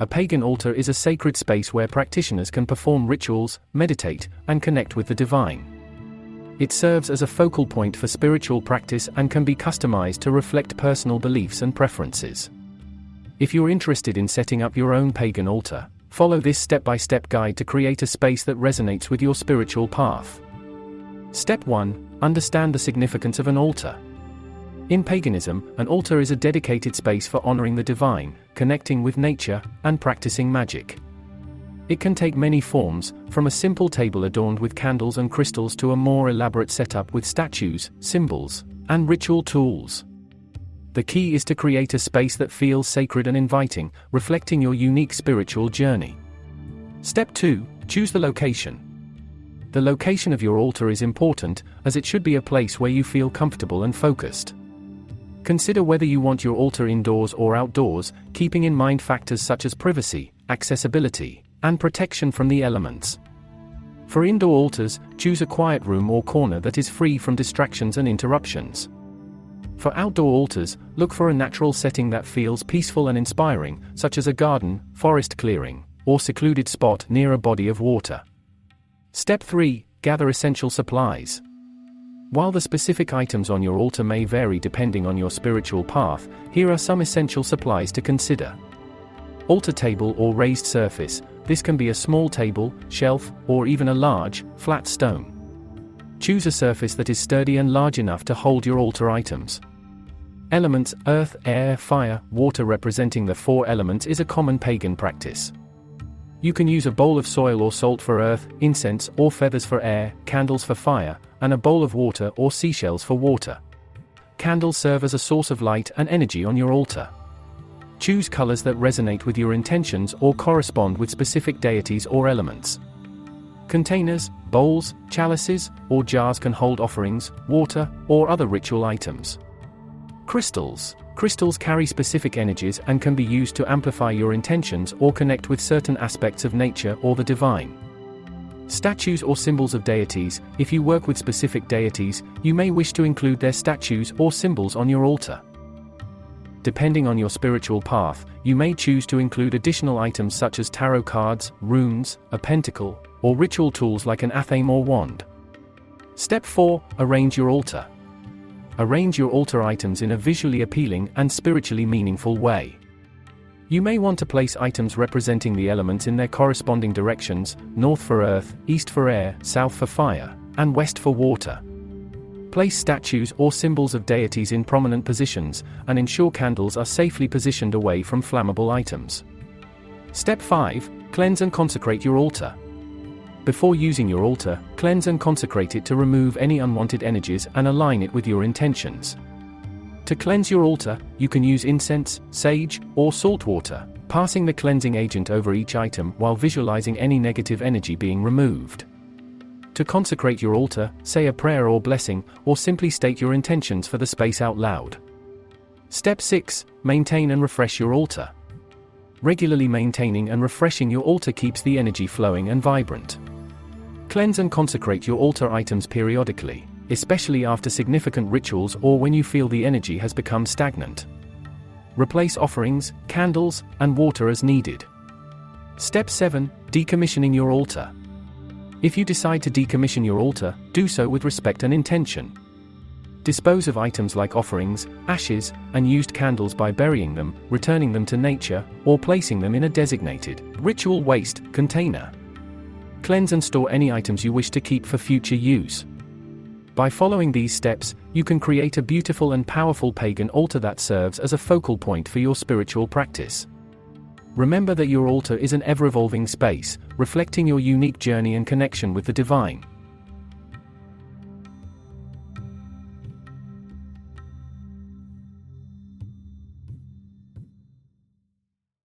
A pagan altar is a sacred space where practitioners can perform rituals, meditate, and connect with the divine. It serves as a focal point for spiritual practice and can be customized to reflect personal beliefs and preferences. If you're interested in setting up your own pagan altar, follow this step by step guide to create a space that resonates with your spiritual path. Step 1 Understand the significance of an altar. In paganism, an altar is a dedicated space for honoring the divine, connecting with nature, and practicing magic. It can take many forms, from a simple table adorned with candles and crystals to a more elaborate setup with statues, symbols, and ritual tools. The key is to create a space that feels sacred and inviting, reflecting your unique spiritual journey. Step 2 Choose the location. The location of your altar is important, as it should be a place where you feel comfortable and focused. Consider whether you want your altar indoors or outdoors, keeping in mind factors such as privacy, accessibility, and protection from the elements. For indoor altars, choose a quiet room or corner that is free from distractions and interruptions. For outdoor altars, look for a natural setting that feels peaceful and inspiring, such as a garden, forest clearing, or secluded spot near a body of water. Step 3 Gather essential supplies. While the specific items on your altar may vary depending on your spiritual path, here are some essential supplies to consider. Altar table or raised surface, this can be a small table, shelf, or even a large, flat stone. Choose a surface that is sturdy and large enough to hold your altar items. Elements earth, air, fire, water representing the four elements is a common pagan practice. You can use a bowl of soil or salt for earth, incense or feathers for air, candles for fire, and a bowl of water or seashells for water. Candles serve as a source of light and energy on your altar. Choose colors that resonate with your intentions or correspond with specific deities or elements. Containers, bowls, chalices, or jars can hold offerings, water, or other ritual items. Crystals Crystals carry specific energies and can be used to amplify your intentions or connect with certain aspects of nature or the divine. Statues or symbols of deities, if you work with specific deities, you may wish to include their statues or symbols on your altar. Depending on your spiritual path, you may choose to include additional items such as tarot cards, runes, a pentacle, or ritual tools like an athame or wand. Step 4 Arrange your altar. Arrange your altar items in a visually appealing and spiritually meaningful way. You may want to place items representing the elements in their corresponding directions north for earth, east for air, south for fire, and west for water. Place statues or symbols of deities in prominent positions, and ensure candles are safely positioned away from flammable items. Step 5 Cleanse and consecrate your altar. Before using your altar, cleanse and consecrate it to remove any unwanted energies and align it with your intentions. To cleanse your altar, you can use incense, sage, or salt water, passing the cleansing agent over each item while visualizing any negative energy being removed. To consecrate your altar, say a prayer or blessing, or simply state your intentions for the space out loud. Step 6 Maintain and refresh your altar. Regularly maintaining and refreshing your altar keeps the energy flowing and vibrant. Cleanse and consecrate your altar items periodically, especially after significant rituals or when you feel the energy has become stagnant. Replace offerings, candles, and water as needed. Step 7 Decommissioning your altar. If you decide to decommission your altar, do so with respect and intention. Dispose of items like offerings, ashes, and used candles by burying them, returning them to nature, or placing them in a designated ritual waste container. Cleanse and store any items you wish to keep for future use. By following these steps, you can create a beautiful and powerful pagan altar that serves as a focal point for your spiritual practice. Remember that your altar is an ever evolving space, reflecting your unique journey and connection with the divine.